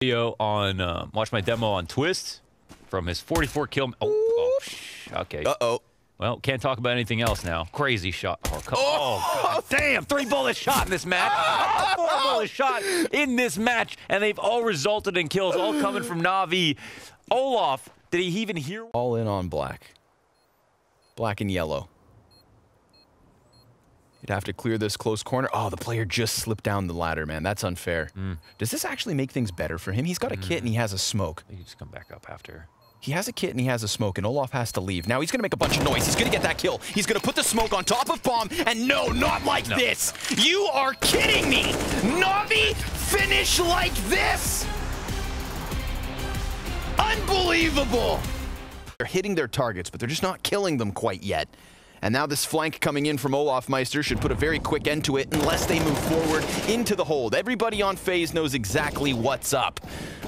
video on um, watch my demo on Twistzz from his 44 kill. Oh, oh okay. Uh-oh. Well, can't talk about anything else now. Crazy shot. Oh, come oh, God, damn! Three bullet shot in this match. Four bullet shot in this match, and they've all resulted in kills, all coming from Navi. Olof, did he even hear? All in on black. Black and yellow. You'd have to clear this close corner. Oh, the player just slipped down the ladder, man. That's unfair. Mm. Does this actually make things better for him? He's got a kit and he has a smoke. You just come back up after. He has a kit and he has a smoke, and Olof has to leave. Now he's gonna make a bunch of noise. He's gonna get that kill. He's gonna put the smoke on top of Bomb, and no, not like No. this! You are kidding me! Navi finish like this! Unbelievable! They're hitting their targets, but they're just not killing them quite yet. And now this flank coming in from olofmeister should put a very quick end to it unless they move forward into the hold. Everybody on FaZe knows exactly what's up.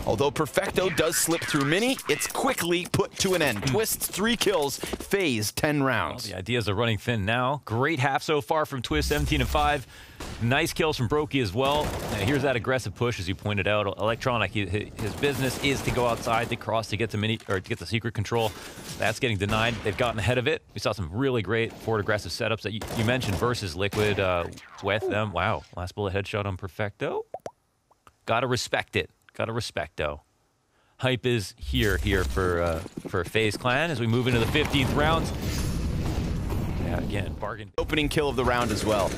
Although Perfecto does slip through Mini, it's quickly put to an end. Twistzz's three kills, FaZe 10 rounds. The ideas are running thin now. Great half so far from Twistzz, 17 and 5. Nice kills from Broky as well. Now, here's that aggressive push, as you pointed out. Electronic, his business is to go outside, to cross, to get to mini or to get the secret control. That's getting denied. They've gotten ahead of it. We saw some really great forward aggressive setups that you, you mentioned versus Liquid uh, with them. Wow, last bullet headshot on Perfecto. Gotta respect it. Gotta respecto. Hype is here, here for uh, for FaZe Clan as we move into the 15th round. Yeah, again, bargain. Opening kill of the round as well.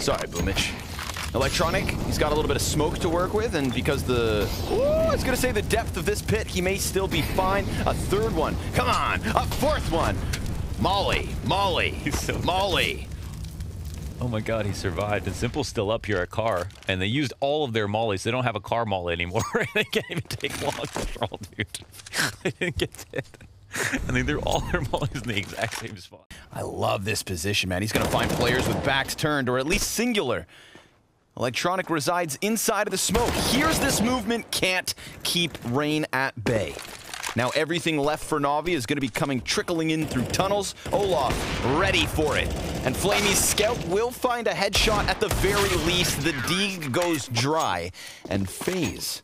Sorry, Boombl4. Electronic, he's got a little bit of smoke to work with, and because the... Ooh, I was going to say the depth of this pit, he may still be fine. A third one. Come on. A fourth one. Molly. Molly. So Molly. Oh my god, he survived. And s1mple's still up here at car. And they used all of their mollies. They don't have a car molly anymore. they can't even take long control, dude. they didn't get hit. And they threw all their mollies in the exact same spot. I love this position, man. He's going to find players with backs turned, or at least singular. Electronic resides inside of the smoke. Here's this movement, can't keep Rain at bay. Now everything left for Navi is going to be coming trickling in through tunnels. Olof ready for it. And Flamie's scout will find a headshot at the very least. The D goes dry. And FaZe,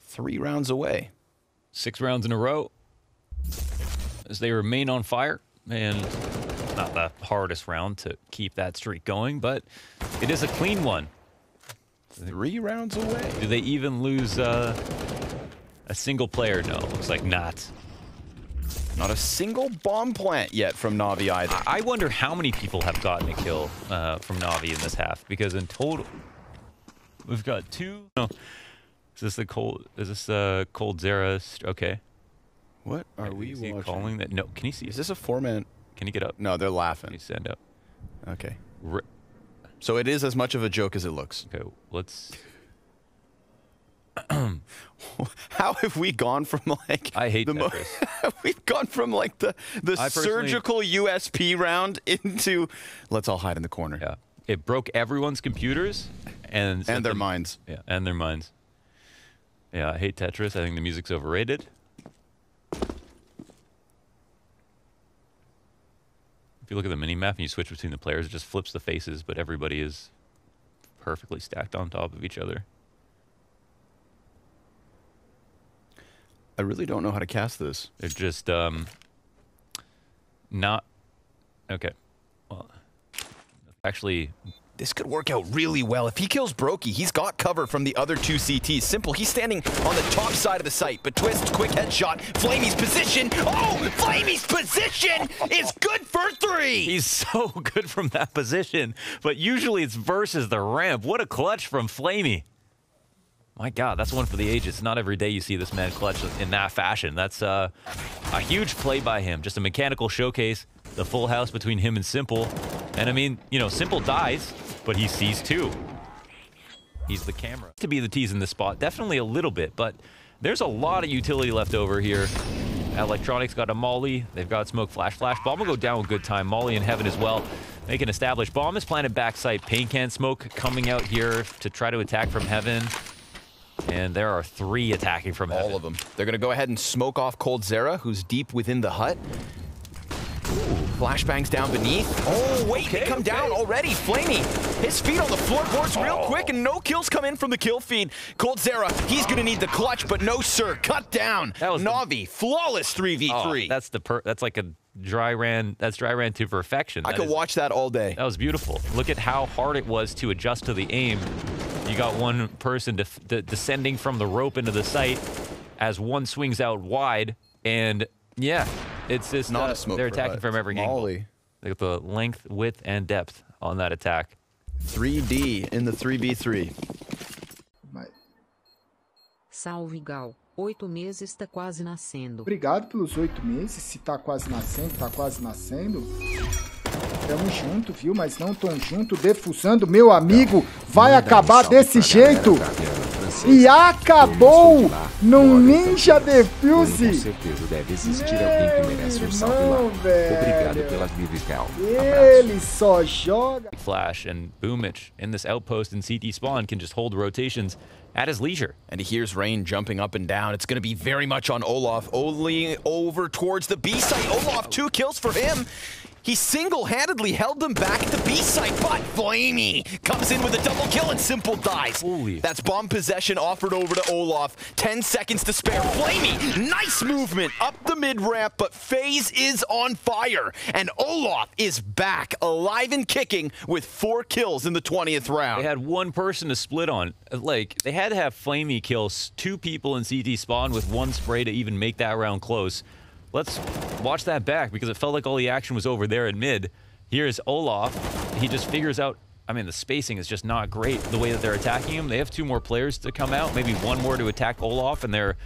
three rounds away. Six rounds in a row as they remain on fire. And not the hardest round to keep that streak going, but it is a clean one. Three rounds away. Do they even lose uh, a single player? No, looks like not. Not a single bomb plant yet from Navi either. I wonder how many people have gotten a kill uh, from Navi in this half, because in total, we've got two. No, is this the cold? Is this uh, coldzera? Okay. What are we Is he watching? calling that? No. Can you see? Is this a four-man? Can you get up? No, they're laughing. Can you stand up? Okay. Ri- So it is as much of a joke as it looks. Okay, let's. How have we gone from like I hate the mo- Tetris. We've gone from like the the I surgical USP round into let's all hide in the corner Yeah, it broke everyone's computers and and their them- minds. Yeah, and their minds. Yeah, I hate Tetris. I think the music's overrated. If you look at the mini map and you switch between the players, it just flips the faces, but everybody is perfectly stacked on top of each other. I really don't know how to cast this. They're just um not okay. Well, actually, This could work out really well. If he kills Broky, he's got cover from the other two CTs. s1mple, he's standing on the top side of the site, but Twistzz, quick headshot. Flamie's position. Oh, Flamie's position is good for three. he's so good from that position, but usually it's versus the ramp. What a clutch from Flamie. My God, that's one for the ages. Not every day you see this man clutch in that fashion. That's uh, a huge play by him. Just a mechanical showcase. The full house between him and s1mple. And I mean, you know, s1mple dies, but he sees too. He's the camera. To be the tease in this spot, definitely a little bit, but there's a lot of utility left over here. Electronics got a Molly. They've got smoke, flash, flash. Bomb will go down with good time. Molly in heaven as well. They can establish. Bomb is planted backside. Paint can smoke coming out here to try to attack from heaven. And there are three attacking from heaven. All of them. They're going to go ahead and smoke off coldzera, who's deep within the hut. Flashbangs down beneath. Oh, wait, Okay, they come okay. down already. Flamie, his feet on the floorboards oh. real quick, and no kills come in from the kill feed. coldzera, he's gonna need the clutch, but no, sir. Cut down. That was the- Navi, flawless 3v3. Oh, that's the per that's like a dry ran that's dry ran to perfection. I could is- watch that all day. That was beautiful. Look at how hard it was to adjust to the aim. You got one person def- de- descending from the rope into the site as one swings out wide, and yeah, it's just Not uh, a smoke They're attacking from every angle. Molly. Look at the length, width, and depth on that attack. 3D in the 3v3. Salve Gal. Oito meses está quase nascendo. Obrigado pelos oito meses. Se tá quase nascendo, tá quase nascendo. Tamo junto, viu? Mas não tão junto, defusando. Meu amigo, vai acabar desse jeito. E acabou num Ninja Com Defuse. certeza deve existir alguém que merece um salve lá. velho. Obrigado pelas lives, Cal. Ele só joga. Flash and Boomich in this outpost in CT spawn can just hold rotations at his leisure. And he hears Rain jumping up and down. It's going to be very much on Olaf. Only over towards the B site. Olaf, two kills for him. He single-handedly held them back at the B site, but Flamie comes in with a double kill and s1mple dies. Holy. That's bomb possession offered over to Olof. 10 seconds to spare. Flamie, nice movement up the mid-ramp, but FaZe is on fire. And Olof is back, alive and kicking with four kills in the 20th round. They had one person to split on. Like, they had to have Flamie kill two people in CT spawn with one spray to even make that round close. Let's watch that back because it felt like all the action was over there in mid. Here's Olof. He just figures out. I mean, the spacing is just not great the way that they're attacking him. They have two more players to come out, maybe one more to attack Olof, and they're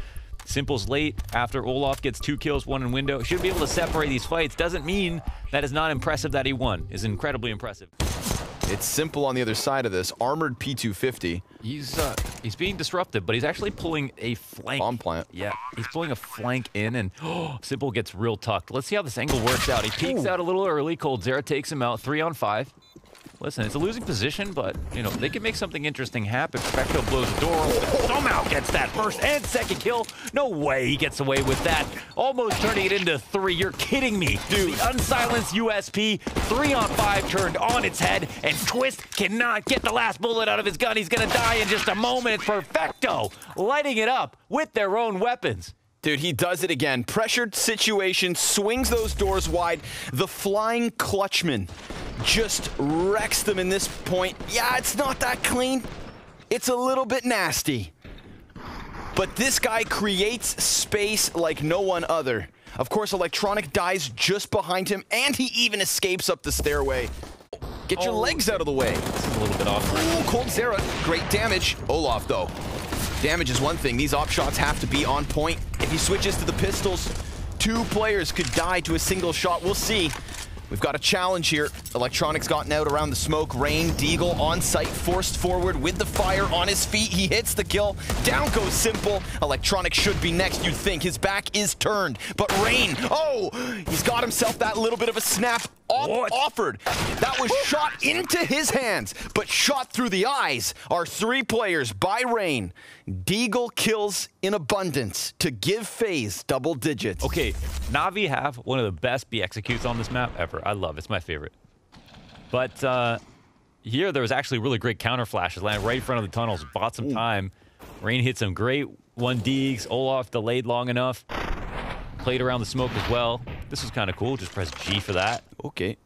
s1mple's late after Olof gets two kills, one in window. Should be able to separate these fights. Doesn't mean that is not impressive that he won. Is incredibly impressive. It's s1mple on the other side of this. Armored P250. He's uh, he's being disruptive, but he's actually pulling a flank. Bomb plant. Yeah, he's pulling a flank in, and oh, s1mple gets real tucked. Let's see how this angle works out. He peeks out a little early. coldzera takes him out, three on five. Listen, it's a losing position, but you know they can make something interesting happen. Perfecto blows the door open. Somehow gets that first and second kill. No way he gets away with that. Almost turning it into three. You're kidding me, dude. The unsilenced USP, three on five turned on its head, and Twistzz cannot get the last bullet out of his gun. He's gonna die in just a moment. It's Perfecto lighting it up with their own weapons. Dude, he does it again. Pressured situation, swings those doors wide. The flying clutchman just wrecks them in this point. Yeah, it's not that clean. It's a little bit nasty. But this guy creates space like no one other. Of course, Electronic dies just behind him, and he even escapes up the stairway. Get your Oh, legs out of the way. This is a little bit off. Ooh, coldzera, great damage. Olof, though. Damage is one thing. These op shots have to be on point. If he switches to the pistols, two players could die to a single shot. We'll see. We've got a challenge here. Electronics gotten out around the smoke. Rain, Deagle on site, forced forward with the fire on his feet. He hits the kill. Down goes s1mple. Electronics should be next, you'd think. His back is turned. But Rain, oh, he's got himself that little bit of a snap offered. That was shot into his hands, but shot through the eyes are three players by Rain. Deagle kills in abundance to give FaZe double digits. Okay, Navi have one of the best B executes on this map ever. I love it. It's my favorite. But uh, here there was actually really great counter flashes landing right in front of the tunnels. Bought some time. Rain hit some great one Deegs. Olof delayed long enough. Played around the smoke as well. This is kind of cool. Just press G for that. Okay.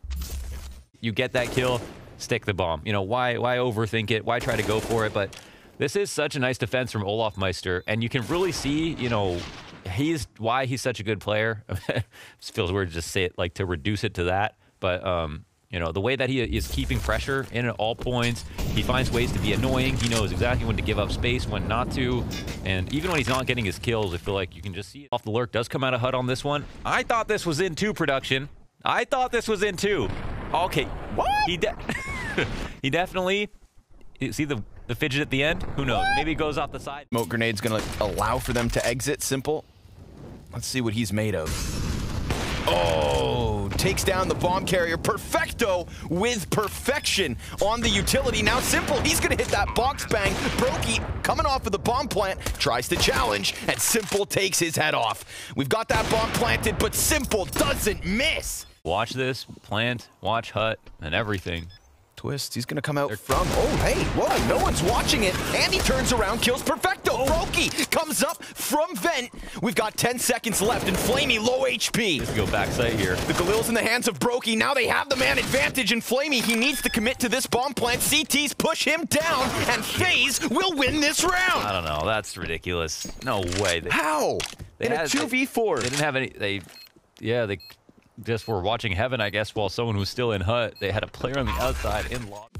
You get that kill, stick the bomb. You know, why why overthink it? Why try to go for it? But this is such a nice defense from olofmeister, and you can really see, you know, he's why he's such a good player. it feels weird to just say it like to reduce it to that, but um, you know, the way that he is keeping pressure in at all points, he finds ways to be annoying. He knows exactly when to give up space, when not to, and even when he's not getting his kills, I feel like you can just see it. Off the lurk does come out of HUD on this one. I thought this was in two production. I thought this was in two. Okay, What? He de- he definitely. See the the fidget at the end? Who knows? Maybe it goes off the side. Smoke grenade's gonna allow for them to exit. s1mple. Let's see what he's made of. Oh, takes down the bomb carrier. Perfecto with perfection on the utility. Now s1mple, he's gonna hit that box bang. Broky coming off of the bomb plant, tries to challenge, and s1mple takes his head off. We've got that bomb planted, but s1mple doesn't miss. Watch this, plant, watch hut, and everything. Twistzz, he's gonna come out They're from, oh, hey, whoa, no one's watching it. And he turns around, kills Perfecto. Oh. Broky comes up from vent. We've got 10 seconds left and Flamie low HP. Let's go backside here. The Galil's in the hands of Broky. Now they have the man advantage and Flamie, he needs to commit to this bomb plant. CTs push him down and FaZe will win this round. I don't know. That's ridiculous. No way. They, How? they In a had- 2v4. They didn't have any. They, yeah, they just were watching heaven, I guess, while someone was still in hut. They had a player on the outside in lock.